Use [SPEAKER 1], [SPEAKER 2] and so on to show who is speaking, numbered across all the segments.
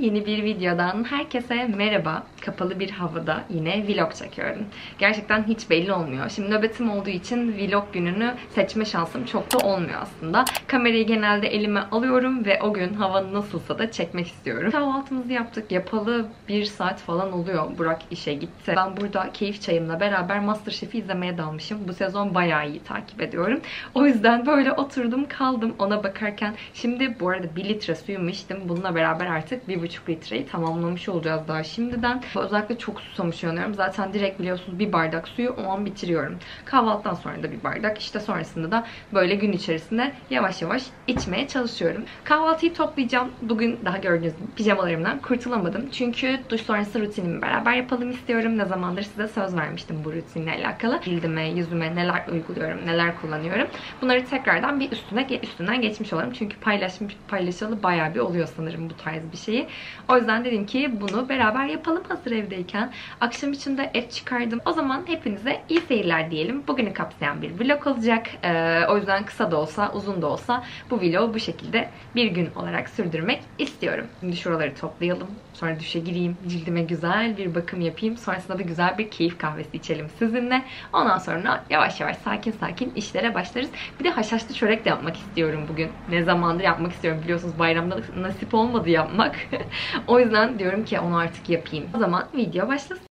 [SPEAKER 1] Yeni bir videodan herkese merhaba. Kapalı bir havada yine vlog çekiyorum. Gerçekten hiç belli olmuyor. Şimdi nöbetim olduğu için vlog gününü seçme şansım çok da olmuyor aslında. Kamerayı genelde elime alıyorum ve o gün hava nasılsa da çekmek istiyorum. Kahvaltımızı yaptık. Yapalı bir saat falan oluyor. Burak işe gitti. Ben burada keyif çayımla beraber Masterchef'i izlemeye dalmışım. Bu sezon bayağı iyi takip ediyorum. O yüzden böyle oturdum kaldım ona bakarken. Şimdi bu arada 1 litre suyumu içtim. Bununla beraber artık 1,5 litreyi tamamlamış olacağız daha şimdiden. Özellikle çok susamış uyanıyorum. Zaten direkt biliyorsunuz bir bardak suyu o an bitiriyorum. Kahvaltıdan sonra da bir bardak. İşte sonrasında da böyle gün içerisinde yavaş yavaş içmeye çalışıyorum. Kahvaltıyı toplayacağım. Bugün daha gördüğünüz pijamalarımdan kurtulamadım. Çünkü duş sonrası rutinimi beraber yapalım istiyorum. Ne zamandır size söz vermiştim bu rutinle alakalı. Cildime, yüzüme neler uyguluyorum, neler kullanıyorum. Bunları tekrardan bir üstüne üstünden geçmiş olurum. Çünkü paylaşmış, paylaşalı bayağı bir oluyor sanırım bu tarz bir şeyi. O yüzden dedim ki bunu beraber yapalım hazır evdeyken. Akşam için de et çıkardım. O zaman hepinize iyi seyirler diyelim. Bugünü kapsayan bir vlog olacak. Ee, o yüzden kısa da olsa uzun da olsa bu vlogu bu şekilde bir gün olarak sürdürmek istiyorum. Şimdi şuraları toplayalım. Sonra duşa gireyim. Cildime güzel bir bakım yapayım. Sonrasında da güzel bir keyif kahvesi içelim sizinle. Ondan sonra yavaş yavaş sakin sakin işlere başlarız. Bir de haşhaşlı çörek de yapmak istiyorum bugün. Ne zamandır yapmak istiyorum biliyorsunuz bayramda nasip olmadı yapmak. o yüzden diyorum ki onu artık yapayım. O zaman video başlasın.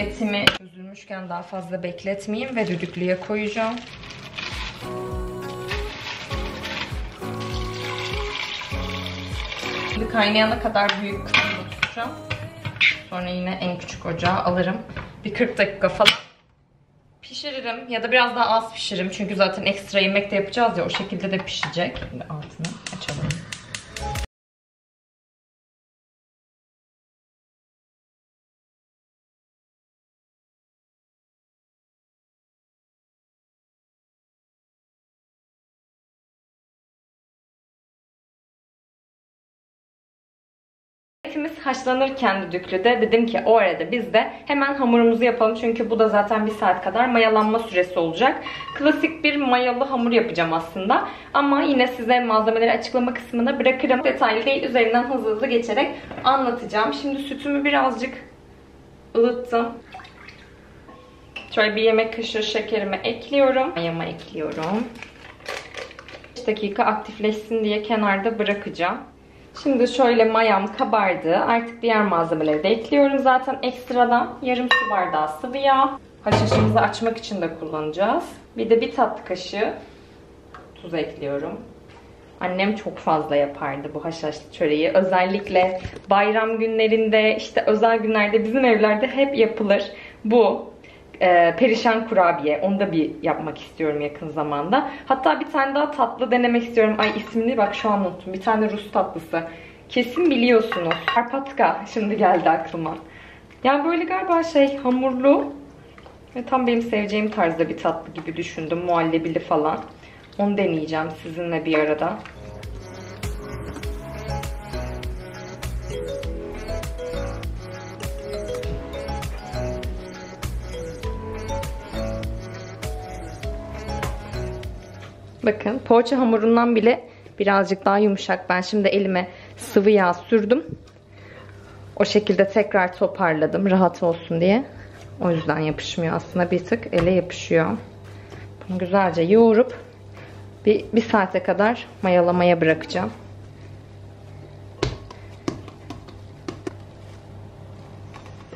[SPEAKER 1] Etimi üzülmüşken daha fazla bekletmeyeyim ve düdüklüye koyacağım. Şimdi kaynayana kadar büyük kısmını tutacağım. Sonra yine en küçük ocağa alırım. Bir 40 dakika falan pişiririm ya da biraz daha az pişiririm. Çünkü zaten ekstra yemek de yapacağız ya o şekilde de pişecek. Şimdi altını açalım. Etimiz haşlanırken düdüklüde dedim ki o arada biz de hemen hamurumuzu yapalım. Çünkü bu da zaten bir saat kadar mayalanma süresi olacak. Klasik bir mayalı hamur yapacağım aslında. Ama yine size malzemeleri açıklama kısmına bırakırım. Detaylı değil üzerinden hızlı hızlı geçerek anlatacağım. Şimdi sütümü birazcık ılıttım. Şöyle bir yemek kaşığı şekerimi ekliyorum. Mayama ekliyorum. 5 dakika aktifleşsin diye kenarda bırakacağım. Şimdi şöyle mayam kabardı. Artık diğer malzemeleri de ekliyorum. Zaten ekstradan yarım su bardağı sıvı yağ. Haşhaşımızı açmak için de kullanacağız. Bir de bir tatlı kaşığı tuz ekliyorum. Annem çok fazla yapardı bu haşhaşlı çöreği. Özellikle bayram günlerinde, işte özel günlerde bizim evlerde hep yapılır. Bu e, perişan kurabiye. Onu da bir yapmak istiyorum yakın zamanda. Hatta bir tane daha tatlı denemek istiyorum. Ay ismini bak şu an unuttum. Bir tane Rus tatlısı. Kesin biliyorsunuz. Karpatka şimdi geldi aklıma. Yani böyle galiba şey hamurlu ve tam benim seveceğim tarzda bir tatlı gibi düşündüm. Muhallebili falan. Onu deneyeceğim sizinle bir arada. Bakın poğaça hamurundan bile birazcık daha yumuşak. Ben şimdi elime sıvı yağ sürdüm. O şekilde tekrar toparladım rahat olsun diye. O yüzden yapışmıyor aslında bir tık ele yapışıyor. Bunu güzelce yoğurup bir, bir saate kadar mayalamaya bırakacağım.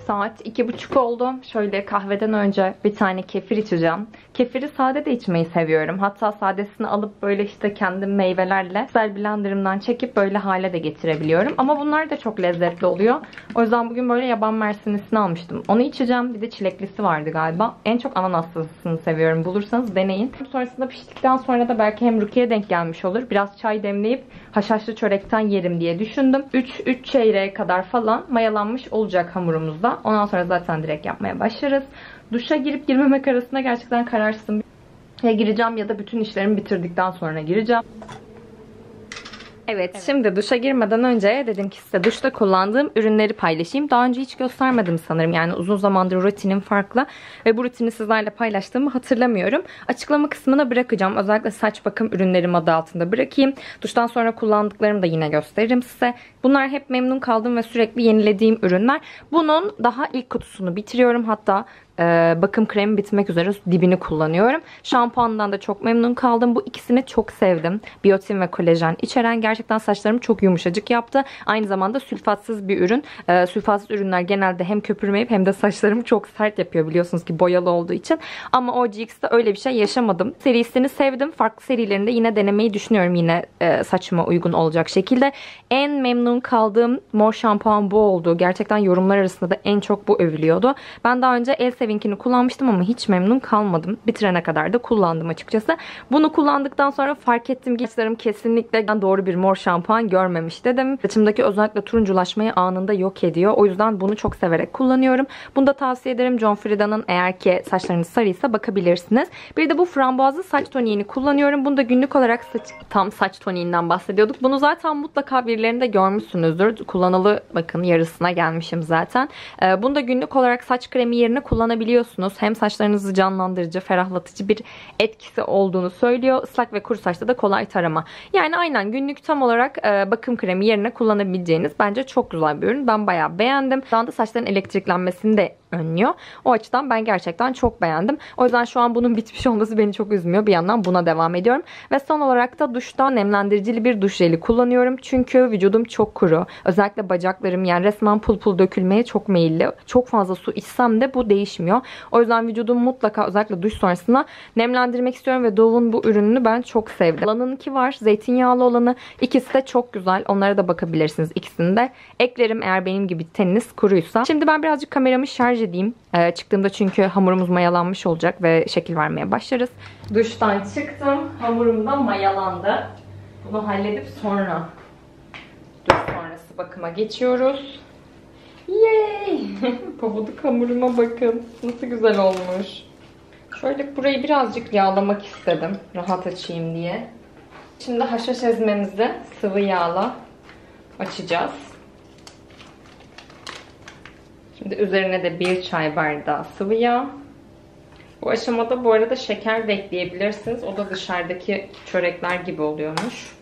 [SPEAKER 1] Saat iki buçuk oldu. Şöyle kahveden önce bir tane kefir içeceğim. Kefiri sade de içmeyi seviyorum. Hatta sadesini alıp böyle işte kendim meyvelerle güzel blenderımdan çekip böyle hale de getirebiliyorum. Ama bunlar da çok lezzetli oluyor. O yüzden bugün böyle yaban mersinisini almıştım. Onu içeceğim. Bir de çileklisi vardı galiba. En çok ananaslısını seviyorum. Bulursanız deneyin. Sonrasında piştikten sonra da belki hem Rukiye denk gelmiş olur. Biraz çay demleyip haşhaşlı çörekten yerim diye düşündüm. 3 3 çeyreğe kadar falan mayalanmış olacak hamurumuzda. Ondan sonra zaten direkt yapmaya başlarız. Duşa girip girmemek arasında gerçekten kararsızım. Ya gireceğim ya da bütün işlerimi bitirdikten sonra gireceğim. Evet, şimdi duşa girmeden önce dedim ki size duşta kullandığım ürünleri paylaşayım. Daha önce hiç göstermedim sanırım. Yani uzun zamandır rutinim farklı ve bu rutini sizlerle paylaştığımı hatırlamıyorum. Açıklama kısmına bırakacağım. Özellikle saç bakım ürünlerim adı altında bırakayım. Duştan sonra kullandıklarımı da yine gösteririm size. Bunlar hep memnun kaldım ve sürekli yenilediğim ürünler. Bunun daha ilk kutusunu bitiriyorum. Hatta e, bakım kremi bitmek üzere dibini kullanıyorum. Şampuandan da çok memnun kaldım. Bu ikisini çok sevdim. Biyotin ve kolajen içeren gerçekten saçlarımı çok yumuşacık yaptı. Aynı zamanda sülfatsız bir ürün. E, sülfatsız ürünler genelde hem köpürmeyip hem de saçlarımı çok sert yapıyor biliyorsunuz ki boyalı olduğu için. Ama OGX'te öyle bir şey yaşamadım. Serisini sevdim. Farklı serilerinde yine denemeyi düşünüyorum yine e, saçıma uygun olacak şekilde. En memnun kaldığım mor şampuan bu oldu. Gerçekten yorumlar arasında da en çok bu övülüyordu. Ben daha önce el Sevinkini kullanmıştım ama hiç memnun kalmadım. Bitirene kadar da kullandım açıkçası. Bunu kullandıktan sonra fark ettim ki saçlarım kesinlikle doğru bir mor şampuan görmemiş dedim. Saçımdaki özellikle turunculaşmayı anında yok ediyor. O yüzden bunu çok severek kullanıyorum. Bunu da tavsiye ederim. John Frieda'nın eğer ki saçlarınız sarıysa bakabilirsiniz. Bir de bu frambuazlı saç toniğini kullanıyorum. Bunu da günlük olarak saç, tam saç toniğinden bahsediyorduk. Bunu zaten mutlaka birilerinde görmüşsünüzdür. Kullanılı bakın yarısına gelmişim zaten. Ee, bunu da günlük olarak saç kremi yerine kullanabiliyorsunuz. Hem saçlarınızı canlandırıcı, ferahlatıcı bir etkisi olduğunu söylüyor. Islak ve kuru saçta da kolay tarama. Yani aynen günlük tam olarak e, bakım kremi yerine kullanabileceğiniz bence çok güzel bir ürün. Ben bayağı beğendim. Şu anda saçların elektriklenmesini de önlüyor. O açıdan ben gerçekten çok beğendim. O yüzden şu an bunun bitmiş olması beni çok üzmüyor. Bir yandan buna devam ediyorum. Ve son olarak da duşta nemlendiricili bir duş jeli kullanıyorum. Çünkü vücudum çok kuru. Özellikle bacaklarım yani resmen pul pul dökülmeye çok meyilli. Çok fazla su içsem de bu değişmiyor. O yüzden vücudumu mutlaka özellikle duş sonrasında nemlendirmek istiyorum ve Dove'un bu ürününü ben çok sevdim. Olanınki var. Zeytinyağlı olanı. İkisi de çok güzel. Onlara da bakabilirsiniz ikisini de. Eklerim eğer benim gibi teniniz kuruysa. Şimdi ben birazcık kameramı şarj edeyim. Ee, çıktığımda çünkü hamurumuz mayalanmış olacak ve şekil vermeye başlarız. Duştan çıktım. Hamurum da mayalandı. Bunu halledip sonra duş sonrası bakıma geçiyoruz. Yay! Pabuduk hamuruma bakın. Nasıl güzel olmuş. Şöyle burayı birazcık yağlamak istedim. Rahat açayım diye. Şimdi haşhaş ezmemizi sıvı yağla açacağız. Şimdi üzerine de bir çay bardağı sıvı yağ. Bu aşamada bu arada şeker de ekleyebilirsiniz. O da dışarıdaki çörekler gibi oluyormuş.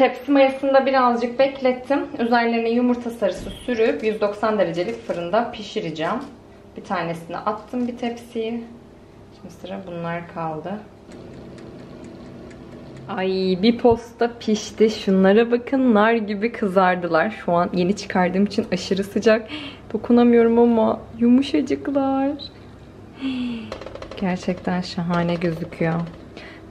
[SPEAKER 1] Tepsi mayasında birazcık beklettim. Üzerlerine yumurta sarısı sürüp 190 derecelik fırında pişireceğim. Bir tanesini attım bir tepsiye. Şimdi sıra bunlar kaldı. Ay bir posta pişti. Şunlara bakın nar gibi kızardılar. Şu an yeni çıkardığım için aşırı sıcak. Dokunamıyorum ama yumuşacıklar. Gerçekten şahane gözüküyor.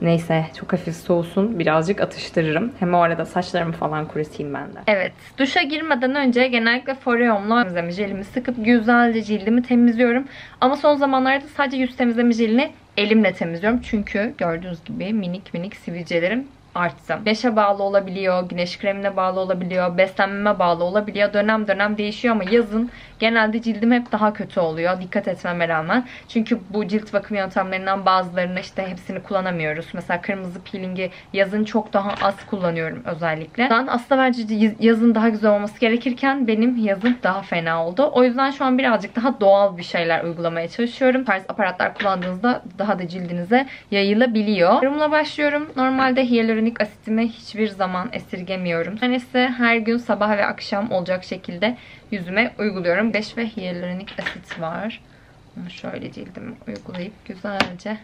[SPEAKER 1] Neyse çok hafif soğusun. Birazcık atıştırırım. Hem o arada saçlarımı falan kurutayım ben de. Evet. Duşa girmeden önce genellikle Foreum'la temizleme jelimi sıkıp güzelce cildimi temizliyorum. Ama son zamanlarda sadece yüz temizleme jelini elimle temizliyorum. Çünkü gördüğünüz gibi minik minik sivilcelerim arttı. Güneşe bağlı olabiliyor, güneş kremine bağlı olabiliyor, beslenmeme bağlı olabiliyor. Dönem dönem değişiyor ama yazın genelde cildim hep daha kötü oluyor. Dikkat etmeme rağmen. Çünkü bu cilt bakım yöntemlerinden bazılarını işte hepsini kullanamıyoruz. Mesela kırmızı peelingi yazın çok daha az kullanıyorum özellikle. Aslında bence yazın daha güzel olması gerekirken benim yazın daha fena oldu. O yüzden şu an birazcık daha doğal bir şeyler uygulamaya çalışıyorum. Tarz aparatlar kullandığınızda daha da cildinize yayılabiliyor. Yorumla başlıyorum. Normalde hyaluronik asitimi hiçbir zaman esirgemiyorum. Tanesi her gün sabah ve akşam olacak şekilde yüzüme uyguluyorum. 5 ve hyaluronik asit var. Bunu şöyle cildime uygulayıp güzelce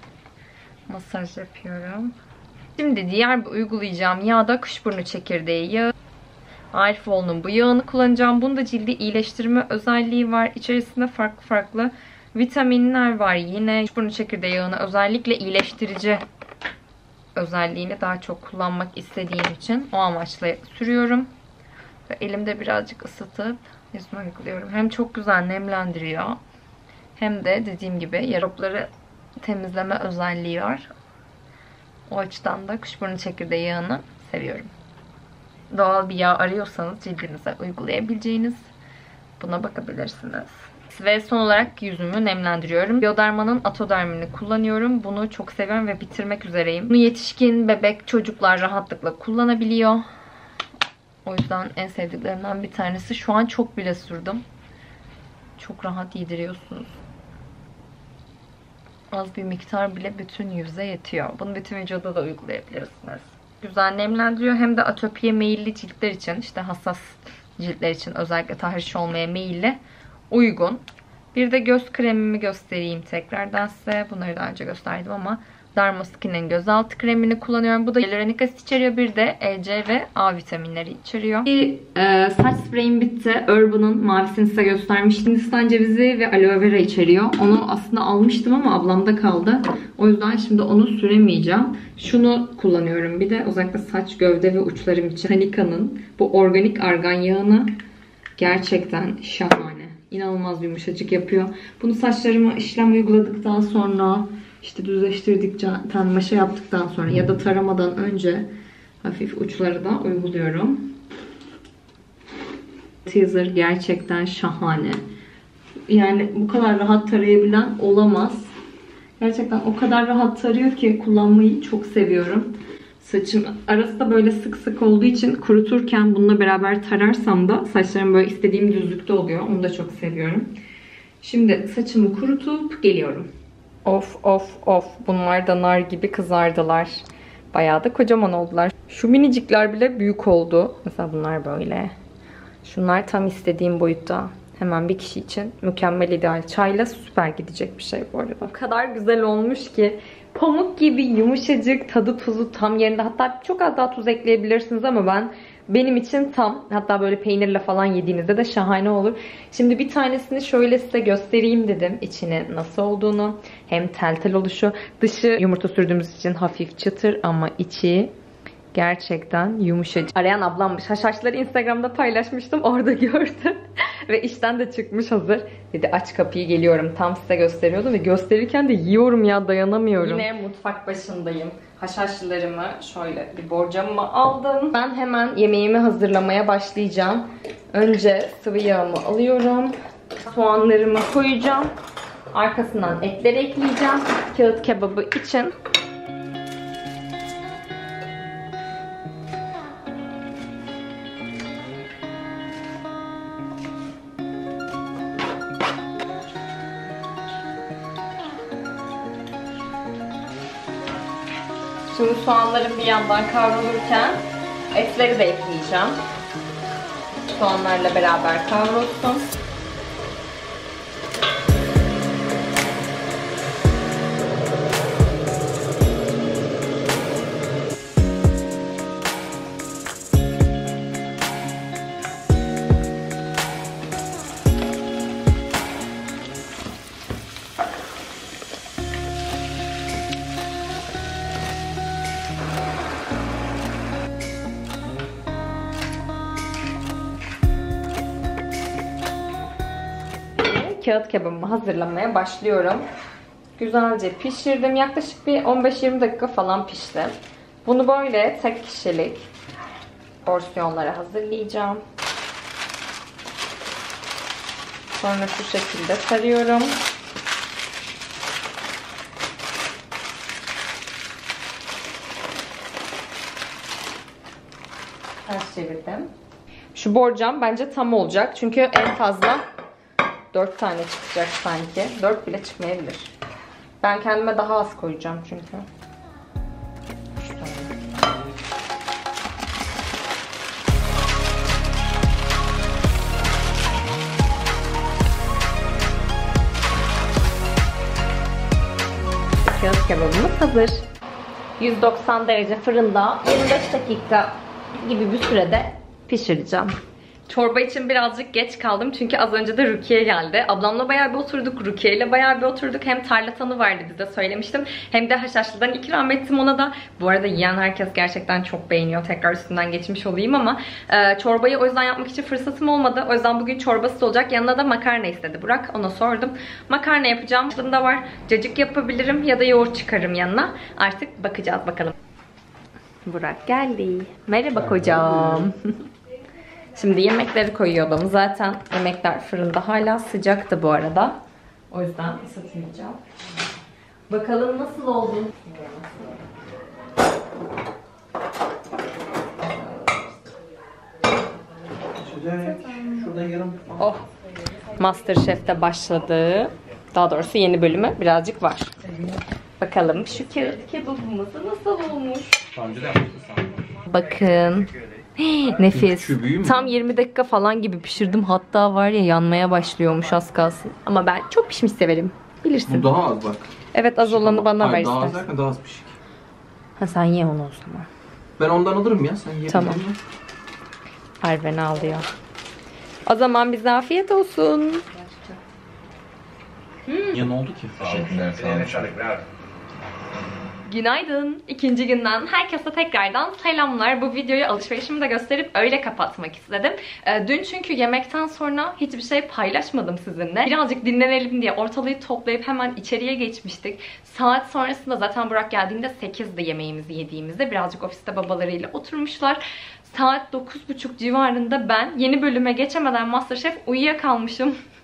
[SPEAKER 1] masaj yapıyorum. Şimdi diğer bir uygulayacağım yağ da kuşburnu çekirdeği yağı. Arifoğlu'nun bu yağını kullanacağım. Bunda cildi iyileştirme özelliği var. İçerisinde farklı farklı vitaminler var. Yine kuşburnu çekirdeği yağını özellikle iyileştirici özelliğini daha çok kullanmak istediğim için o amaçla sürüyorum. Elimde birazcık ısıtıp yüzüme uyguluyorum. Hem çok güzel nemlendiriyor. Hem de dediğim gibi yaropları temizleme özelliği var. O açıdan da kuşburnu çekirdeği yağını seviyorum. Doğal bir yağ arıyorsanız cildinize uygulayabileceğiniz buna bakabilirsiniz. Ve son olarak yüzümü nemlendiriyorum. Bioderma'nın Atodermini kullanıyorum. Bunu çok seviyorum ve bitirmek üzereyim. Bunu yetişkin, bebek, çocuklar rahatlıkla kullanabiliyor. O yüzden en sevdiklerimden bir tanesi. Şu an çok bile sürdüm. Çok rahat yediriyorsunuz. Az bir miktar bile bütün yüze yetiyor. Bunu bütün vücuda da uygulayabilirsiniz. Güzel nemlendiriyor. Hem de atopiye meyilli ciltler için, işte hassas ciltler için özellikle tahriş olmaya meyilli uygun. Bir de göz kremimi göstereyim tekrardan size. Bunları daha önce gösterdim ama Dermaskin'in gözaltı kremini kullanıyorum. Bu da hyaluronik asit içeriyor. Bir de E, C ve A vitaminleri içeriyor. Bir e, saç spreyim bitti. Urban'ın mavisini size göstermiştim. Hindistan cevizi ve aloe vera içeriyor. Onu aslında almıştım ama ablamda kaldı. O yüzden şimdi onu süremeyeceğim. Şunu kullanıyorum. Bir de özellikle saç, gövde ve uçlarım için Hanika'nın bu organik argan yağını gerçekten şahane. İnanılmaz yumuşacık yapıyor. Bunu saçlarıma işlem uyguladıktan sonra işte düzleştirdikten, maşa yaptıktan sonra ya da taramadan önce hafif uçları da uyguluyorum. Teaser gerçekten şahane. Yani bu kadar rahat tarayabilen olamaz. Gerçekten o kadar rahat tarıyor ki kullanmayı çok seviyorum. Saçım arası da böyle sık sık olduğu için kuruturken bununla beraber tararsam da saçlarım böyle istediğim düzlükte oluyor. Onu da çok seviyorum. Şimdi saçımı kurutup geliyorum. Of of of. Bunlar da nar gibi kızardılar. Bayağı da kocaman oldular. Şu minicikler bile büyük oldu. Mesela bunlar böyle. Şunlar tam istediğim boyutta. Hemen bir kişi için mükemmel ideal. Çayla süper gidecek bir şey bu arada. O kadar güzel olmuş ki. Pamuk gibi yumuşacık, tadı tuzu tam yerinde. Hatta çok az daha tuz ekleyebilirsiniz ama ben benim için tam. Hatta böyle peynirle falan yediğinizde de şahane olur. Şimdi bir tanesini şöyle size göstereyim dedim. içine nasıl olduğunu. Hem tel tel oluşu. Dışı yumurta sürdüğümüz için hafif çıtır ama içi gerçekten yumuşacık. Arayan ablammış. Haşhaşları Instagram'da paylaşmıştım. Orada gördü. ve işten de çıkmış hazır. Dedi aç kapıyı geliyorum. Tam size gösteriyordum ve gösterirken de yiyorum ya dayanamıyorum. Yine mutfak başındayım. Haşhaşlarımı şöyle bir borcamımı aldım. Ben hemen yemeğimi hazırlamaya başlayacağım. Önce sıvı yağımı alıyorum. Soğanlarımı koyacağım. Arkasından etleri ekleyeceğim. Kağıt kebabı için. Şimdi soğanlarım bir yandan kavrulurken Etleri de ekleyeceğim. Soğanlarla beraber kavrulsun. Kağıt kebabımı hazırlamaya başlıyorum. Güzelce pişirdim. Yaklaşık bir 15-20 dakika falan pişti. Bunu böyle tek kişilik porsiyonlara hazırlayacağım. Sonra şu şekilde sarıyorum. Ters çevirdim. Şu borcam bence tam olacak. Çünkü en fazla 4 tane çıkacak sanki. 4 bile çıkmayabilir. Ben kendime daha az koyacağım çünkü. Kağıt kebabımız hazır. 190 derece fırında 25 dakika gibi bir sürede pişireceğim. Çorba için birazcık geç kaldım çünkü az önce de Rukiye geldi. Ablamla bayağı bir oturduk, Rukiye ile bayağı bir oturduk. Hem tarlatanı vardı bize söylemiştim. Hem de haşhaşlıdan ikram ettim ona da. Bu arada yiyen herkes gerçekten çok beğeniyor. Tekrar üstünden geçmiş olayım ama e, çorbayı o yüzden yapmak için fırsatım olmadı. O yüzden bugün çorbası olacak. Yanına da makarna istedi Burak. Ona sordum. Makarna yapacağım. Aklımda var. Cacık yapabilirim ya da yoğurt çıkarım yanına. Artık bakacağız bakalım. Burak geldi. Merhaba kocam. Şimdi yemekleri koyuyordum. Zaten yemekler fırında hala sıcaktı bu arada. O yüzden ısıtmayacağım. Bakalım nasıl oldu.
[SPEAKER 2] Şurada yarım
[SPEAKER 1] Oh. Masterchef'te başladı. Daha doğrusu yeni bölümü birazcık var. Bakalım şu kebabımızı nasıl olmuş. Bakın. Nefis. Tam 20 dakika falan gibi pişirdim. Hatta var ya yanmaya başlıyormuş az kalsın. Ama ben çok pişmiş severim. Bilirsin.
[SPEAKER 2] Bu daha az bak.
[SPEAKER 1] Evet az olanı bana ver
[SPEAKER 2] Hayır, daha az
[SPEAKER 1] istersen.
[SPEAKER 2] derken daha az pişik.
[SPEAKER 1] Ha sen ye onu o zaman.
[SPEAKER 2] Ben ondan alırım ya sen ye.
[SPEAKER 1] Tamam. Arven alıyor. O zaman bize afiyet olsun.
[SPEAKER 2] Ya ne oldu ki?
[SPEAKER 3] Teşekkürler sağ olun.
[SPEAKER 1] Günaydın. İkinci günden herkese tekrardan selamlar. Bu videoyu alışverişimi de gösterip öyle kapatmak istedim. Ee, dün çünkü yemekten sonra hiçbir şey paylaşmadım sizinle. Birazcık dinlenelim diye ortalığı toplayıp hemen içeriye geçmiştik. Saat sonrasında zaten Burak geldiğinde 8'de yemeğimizi yediğimizde birazcık ofiste babalarıyla oturmuşlar. Saat 9.30 civarında ben yeni bölüme geçemeden Masterchef uyuyakalmışım.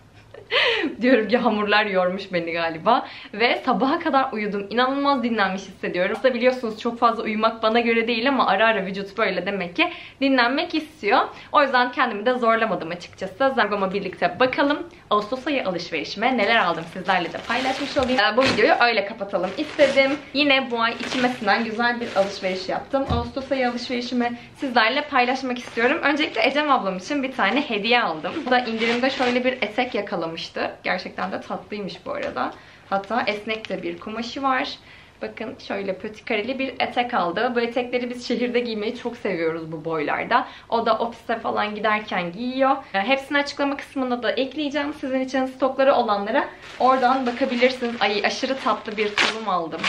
[SPEAKER 1] Diyorum ki hamurlar yormuş beni galiba. Ve sabaha kadar uyudum. İnanılmaz dinlenmiş hissediyorum. Aslında biliyorsunuz çok fazla uyumak bana göre değil ama ara ara vücut böyle demek ki dinlenmek istiyor. O yüzden kendimi de zorlamadım açıkçası. Zargoma birlikte bakalım. Ağustos ayı alışverişime neler aldım sizlerle de paylaşmış olayım. Ee, bu videoyu öyle kapatalım istedim. Yine bu ay içimesinden güzel bir alışveriş yaptım. Ağustos ayı alışverişimi sizlerle paylaşmak istiyorum. Öncelikle Ecem ablam için bir tane hediye aldım. Bu da indirimde şöyle bir etek yakalamıştı. Gerçekten de tatlıymış bu arada. Hatta esnek de bir kumaşı var. Bakın şöyle pötikareli bir etek aldı. Bu etekleri biz şehirde giymeyi çok seviyoruz bu boylarda. O da ofise falan giderken giyiyor. Hepsini açıklama kısmında da ekleyeceğim. Sizin için stokları olanlara oradan bakabilirsiniz. Ay aşırı tatlı bir tulum aldım.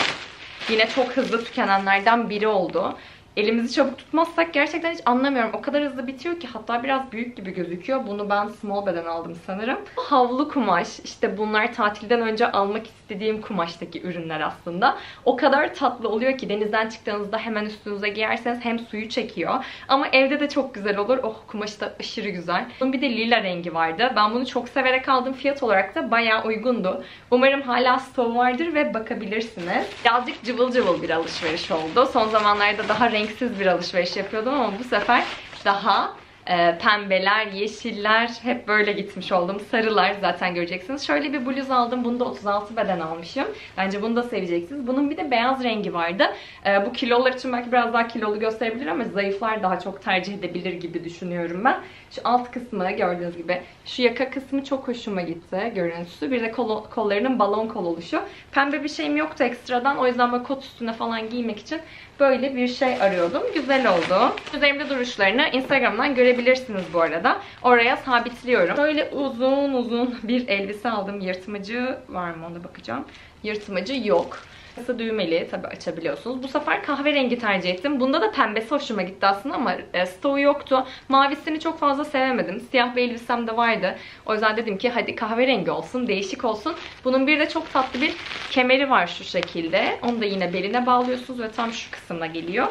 [SPEAKER 1] Yine çok hızlı tükenenlerden biri oldu. Elimizi çabuk tutmazsak gerçekten hiç anlamıyorum. O kadar hızlı bitiyor ki hatta biraz büyük gibi gözüküyor. Bunu ben small beden aldım sanırım. Havlu kumaş. İşte bunlar tatilden önce almak istediğim kumaştaki ürünler aslında. O kadar tatlı oluyor ki denizden çıktığınızda hemen üstünüze giyerseniz hem suyu çekiyor. Ama evde de çok güzel olur. Oh kumaşı da aşırı güzel. Bunun bir de lila rengi vardı. Ben bunu çok severek aldım. Fiyat olarak da bayağı uygundu. Umarım hala stoğu vardır ve bakabilirsiniz. Birazcık cıvıl cıvıl bir alışveriş oldu. Son zamanlarda daha renksiz bir alışveriş yapıyordum ama bu sefer daha e, pembeler, yeşiller hep böyle gitmiş oldum. Sarılar zaten göreceksiniz. Şöyle bir bluz aldım. Bunu da 36 beden almışım. Bence bunu da seveceksiniz. Bunun bir de beyaz rengi vardı. E, bu kilolar için belki biraz daha kilolu gösterebilir ama zayıflar daha çok tercih edebilir gibi düşünüyorum ben. Şu alt kısmı gördüğünüz gibi. Şu yaka kısmı çok hoşuma gitti görüntüsü. Bir de kol, kollarının balon kol oluşu. Pembe bir şeyim yoktu ekstradan. O yüzden böyle kot üstüne falan giymek için böyle bir şey arıyordum. Güzel oldu. Üzerimde duruşlarını Instagram'dan görebilirsiniz bu arada. Oraya sabitliyorum. Böyle uzun uzun bir elbise aldım. Yırtmacı var mı ona bakacağım. Yırtmacı yok. Kısa düğmeli tabi açabiliyorsunuz. Bu sefer kahverengi tercih ettim. Bunda da pembesi hoşuma gitti aslında ama e, stoğu yoktu. Mavisini çok fazla sevemedim. Siyah bir elbisem de vardı. O yüzden dedim ki hadi kahverengi olsun, değişik olsun. Bunun bir de çok tatlı bir kemeri var şu şekilde. Onu da yine beline bağlıyorsunuz ve tam şu kısımda geliyor.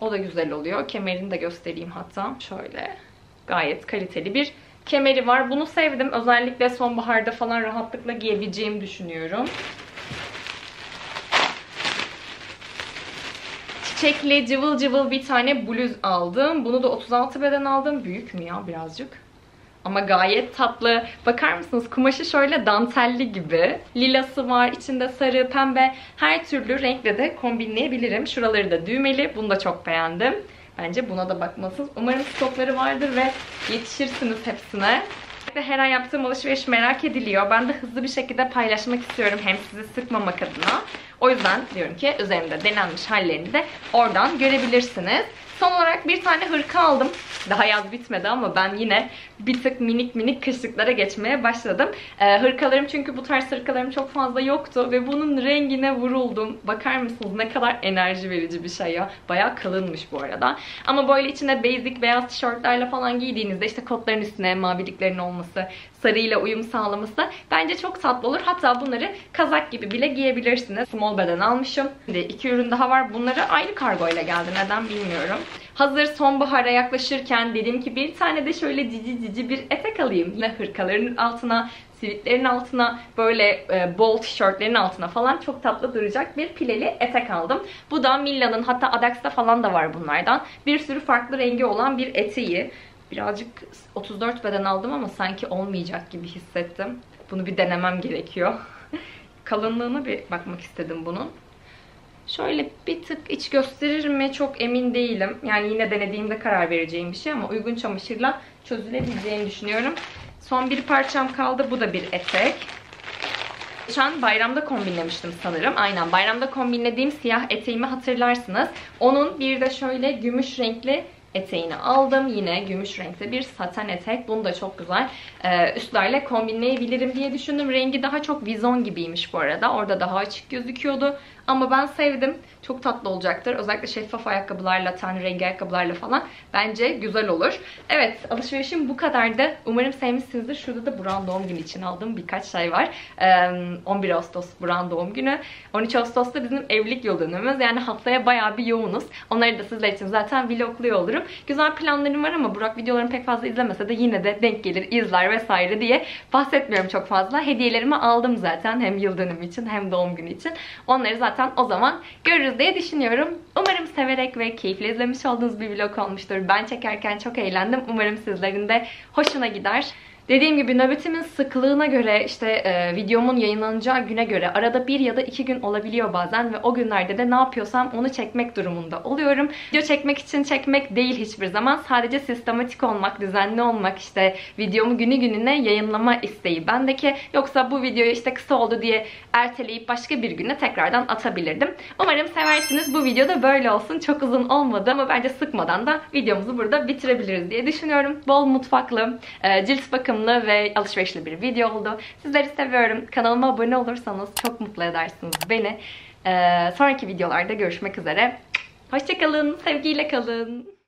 [SPEAKER 1] O da güzel oluyor. Kemerini de göstereyim hatta. Şöyle gayet kaliteli bir kemeri var. Bunu sevdim. Özellikle sonbaharda falan rahatlıkla giyebileceğimi düşünüyorum. Çiçekli cıvıl cıvıl bir tane bluz aldım. Bunu da 36 beden aldım. Büyük mü ya birazcık? Ama gayet tatlı. Bakar mısınız? Kumaşı şöyle dantelli gibi. Lilası var, içinde sarı, pembe. Her türlü renkle de kombinleyebilirim. Şuraları da düğmeli. Bunu da çok beğendim. Bence buna da bakmalısınız. Umarım stokları vardır ve yetişirsiniz hepsine. Her ay yaptığım alışveriş merak ediliyor. Ben de hızlı bir şekilde paylaşmak istiyorum. Hem sizi sıkmamak adına. O yüzden diyorum ki üzerimde denenmiş hallerini de oradan görebilirsiniz. Son olarak bir tane hırka aldım. Daha yaz bitmedi ama ben yine bir tık minik minik kışlıklara geçmeye başladım. Ee, hırkalarım çünkü bu tarz hırkalarım çok fazla yoktu ve bunun rengine vuruldum. Bakar mısınız ne kadar enerji verici bir şey ya. Baya kalınmış bu arada. Ama böyle içine basic beyaz tişörtlerle falan giydiğinizde işte kotların üstüne maviliklerin olması, sarıyla uyum sağlaması bence çok tatlı olur. Hatta bunları kazak gibi bile giyebilirsiniz. Small beden almışım. Şimdi iki ürün daha var. Bunları ayrı kargo ile geldi. Neden bilmiyorum. Hazır sonbahara yaklaşırken dedim ki bir tane de şöyle cici cici bir etek alayım. Yine hırkaların altına, sivitlerin altına, böyle e, bol tişörtlerin altına falan çok tatlı duracak bir pileli etek aldım. Bu da Milla'nın hatta Adax'ta falan da var bunlardan. Bir sürü farklı rengi olan bir eteği. Birazcık 34 beden aldım ama sanki olmayacak gibi hissettim. Bunu bir denemem gerekiyor. Kalınlığına bir bakmak istedim bunun. Şöyle bir tık iç gösterir mi çok emin değilim. Yani yine denediğimde karar vereceğim bir şey ama uygun çamaşırla çözülebileceğini düşünüyorum. Son bir parçam kaldı. Bu da bir etek. Geçen bayramda kombinlemiştim sanırım. Aynen bayramda kombinlediğim siyah eteğimi hatırlarsınız. Onun bir de şöyle gümüş renkli eteğini aldım. Yine gümüş renkte bir saten etek. Bunu da çok güzel e, üstlerle kombinleyebilirim diye düşündüm. Rengi daha çok vizon gibiymiş bu arada. Orada daha açık gözüküyordu. Ama ben sevdim. Çok tatlı olacaktır. Özellikle şeffaf ayakkabılarla, ten rengi ayakkabılarla falan. Bence güzel olur. Evet alışverişim bu kadardı. Umarım sevmişsinizdir. Şurada da Buran doğum günü için aldığım birkaç şey var. 11 Ağustos Buran doğum günü. 13 Ağustos'ta bizim evlilik yıl dönümümüz. Yani haftaya bayağı bir yoğunuz. Onları da sizler için zaten vlogluyor olurum. Güzel planlarım var ama Burak videolarımı pek fazla izlemese de yine de denk gelir, izler vesaire diye bahsetmiyorum çok fazla. Hediyelerimi aldım zaten. Hem yıl dönümü için hem doğum günü için. Onları zaten zaten o zaman görürüz diye düşünüyorum. Umarım severek ve keyifle izlemiş olduğunuz bir vlog olmuştur. Ben çekerken çok eğlendim. Umarım sizlerin de hoşuna gider. Dediğim gibi nöbetimin sıklığına göre işte e, videomun yayınlanacağı güne göre arada bir ya da iki gün olabiliyor bazen ve o günlerde de ne yapıyorsam onu çekmek durumunda oluyorum. Video çekmek için çekmek değil hiçbir zaman. Sadece sistematik olmak, düzenli olmak işte videomu günü gününe yayınlama isteği bendeki. Yoksa bu videoyu işte kısa oldu diye erteleyip başka bir güne tekrardan atabilirdim. Umarım seversiniz. Bu videoda böyle olsun. Çok uzun olmadı ama bence sıkmadan da videomuzu burada bitirebiliriz diye düşünüyorum. Bol mutfaklı, e, cilt bakımı bakımlı ve alışverişli bir video oldu. Sizleri seviyorum. Kanalıma abone olursanız çok mutlu edersiniz beni. Ee, sonraki videolarda görüşmek üzere. Hoşçakalın, sevgiyle kalın.